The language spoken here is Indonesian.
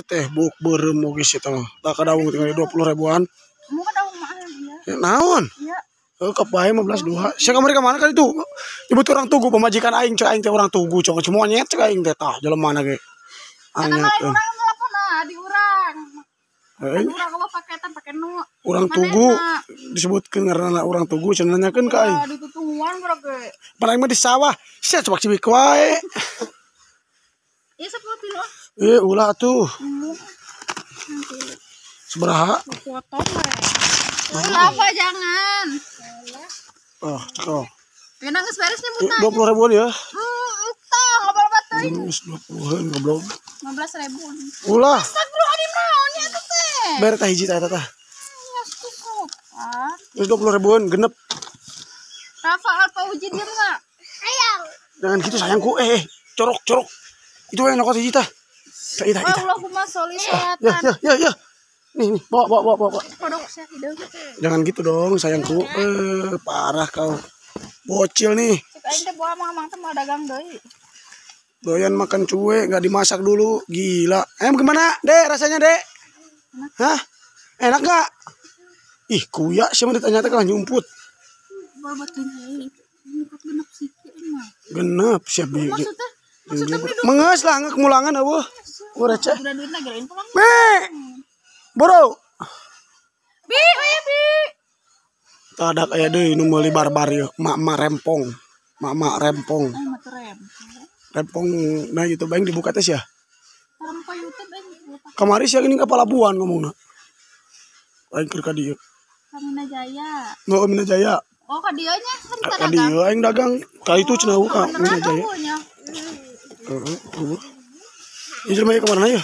teh buk berem oge sih tah tak tinggal dua puluh ribuan Mau ke daun mahal ya? ya, naon Iya. Eh, kepae 15 dua. Saya kamari ka mana kan itu? Ibu orang tugu pemajikan aing cek aing teh orang tugu cok cuma nyet cek aing teh tah jelema mana ge. Karena Anyat. lain orang telepon nah di urang. Eh, Di urang apa paketan pakai nu. orang tugu disebutkeun ngaranna orang tugu cenah nanyakeun ka aing. Ah, di tutuan berapa? Pan aing mah di sawah. Sia coba cibik wae. Iya seperti lo. Eh ulah tuh. Mu. Seberaha? Potong lah. Apa jangan? Oh, cekal. Ya nangis beres nih Eh, muta. 20 ribuan ya. Hmm, entah ngobrol batuin. Terus 20-an goblok. 15 ribu. Ulah, Astagfirullahaladzim naon ya tuh teh. bayar tah hiji tah eta tah. Ya. Ah. Terus 20 ribuan genep. Rafa Alfa Uji dia enggak? Ayang. Jangan gitu sayangku. Eh, eh, corok, corok. Itu yang nakot hiji tah. Tah, Ita, ita. Allahumma sholli Ya, salatan. ya, ya, ya. Nih, nih, bawa, bawa, bawa, bawa. Jangan gitu dong, sayangku. Eh, parah kau. Bocil nih. Aing teh bawa teh mau dagang deui. Doyan makan cuek, nggak dimasak dulu. Gila. Em gimana, Dek? Rasanya, Dek? Hah? Enak nggak? Ih, kuya siapa ditanya teh kalau nyumput. Genep. Genep siap bi. Maksudnya Menges lah nggak kemulangan eueuh. Gua receh. lain. Me. Boro. Bi, oh ya bi. Tadak aya deui nu meuli barbar ya. Rempong. Mak-mak rempong. Aing mah rem. Rempong nah itu baeng dibuka tes ya. Kamari sih ini ke pelabuhan ngomongna. Aing keur ka dieu. Kamina Jaya. No Mina Jaya. Oh, ka dieu nya kan dagang. dieu aing dagang. Ka itu cenah ka Mina Jaya. Ini ieu ke mana ya?